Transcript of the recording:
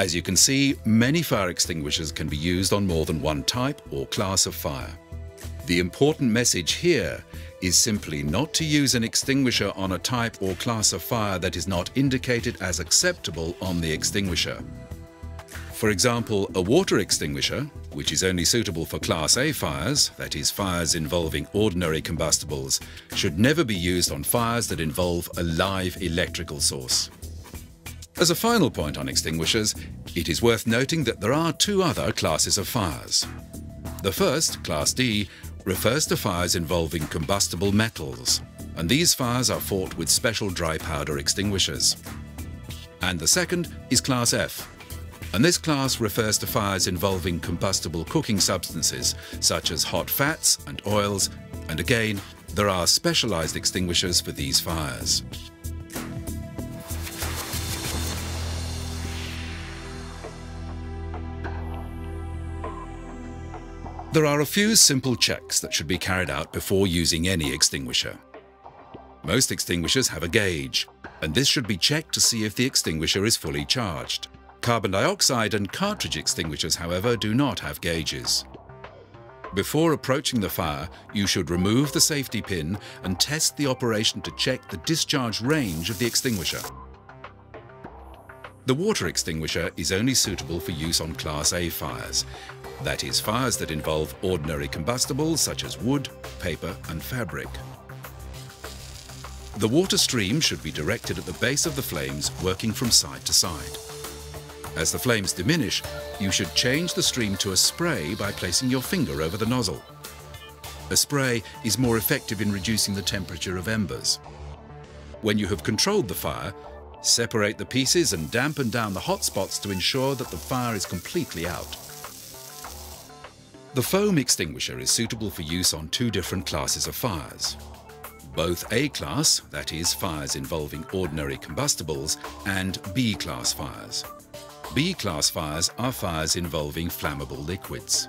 As you can see, many fire extinguishers can be used on more than one type or class of fire. The important message here is simply not to use an extinguisher on a type or class of fire that is not indicated as acceptable on the extinguisher. For example, a water extinguisher, which is only suitable for Class A fires, that is fires involving ordinary combustibles, should never be used on fires that involve a live electrical source. As a final point on extinguishers, it is worth noting that there are two other classes of fires. The first, Class D, refers to fires involving combustible metals, and these fires are fought with special dry powder extinguishers. And the second is Class F, and this class refers to fires involving combustible cooking substances such as hot fats and oils, and again, there are specialized extinguishers for these fires. There are a few simple checks that should be carried out before using any extinguisher. Most extinguishers have a gauge, and this should be checked to see if the extinguisher is fully charged. Carbon dioxide and cartridge extinguishers, however, do not have gauges. Before approaching the fire, you should remove the safety pin and test the operation to check the discharge range of the extinguisher. The water extinguisher is only suitable for use on Class A fires, that is, fires that involve ordinary combustibles such as wood, paper and fabric. The water stream should be directed at the base of the flames working from side to side. As the flames diminish, you should change the stream to a spray by placing your finger over the nozzle. A spray is more effective in reducing the temperature of embers. When you have controlled the fire, separate the pieces and dampen down the hot spots to ensure that the fire is completely out. The foam extinguisher is suitable for use on two different classes of fires. Both A-class, that is, fires involving ordinary combustibles, and B-class fires. B-class fires are fires involving flammable liquids.